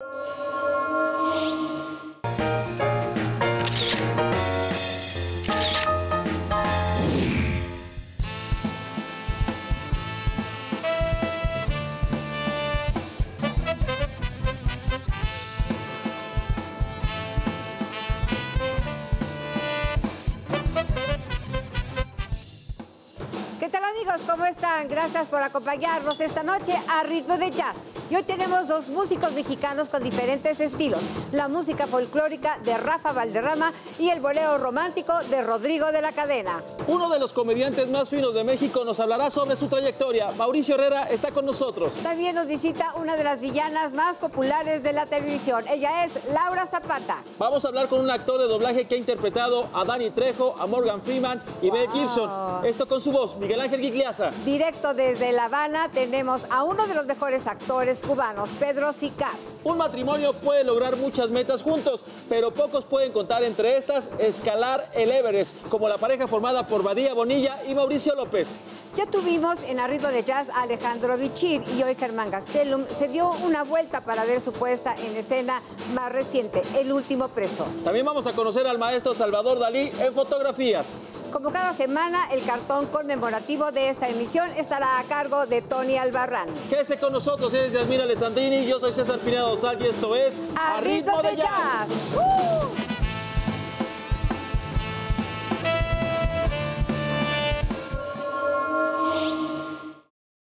you. ¿Qué tal amigos? ¿Cómo están? Gracias por acompañarnos esta noche a Ritmo de Jazz. Y hoy tenemos dos músicos mexicanos con diferentes estilos. La música folclórica de Rafa Valderrama y el bolero romántico de Rodrigo de la Cadena. Uno de los comediantes más finos de México nos hablará sobre su trayectoria. Mauricio Herrera está con nosotros. También nos visita una de las villanas más populares de la televisión. Ella es Laura Zapata. Vamos a hablar con un actor de doblaje que ha interpretado a Danny Trejo, a Morgan Freeman y Mel Gibson. Esto con su voz, Miguel Ángel Gigliasa. Directo desde La Habana tenemos a uno de los mejores actores cubanos, Pedro Sicar. Un matrimonio puede lograr muchas metas juntos, pero pocos pueden contar entre estas escalar el Everest, como la pareja formada por Badía Bonilla y Mauricio López. Ya tuvimos en Arriba de Jazz a Alejandro Bichir y hoy Germán Gastelum se dio una vuelta para ver su puesta en escena más reciente, El último preso. También vamos a conocer al maestro Salvador Dalí en fotografías. Como cada semana, el cartón conmemorativo de esta emisión estará a cargo de Tony Albarrán. Quédese con nosotros, es Yasmina Alessandrini, yo soy César Pinedo Sal y esto es ¡A ritmo de jazz! ¡Uh!